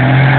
Yeah.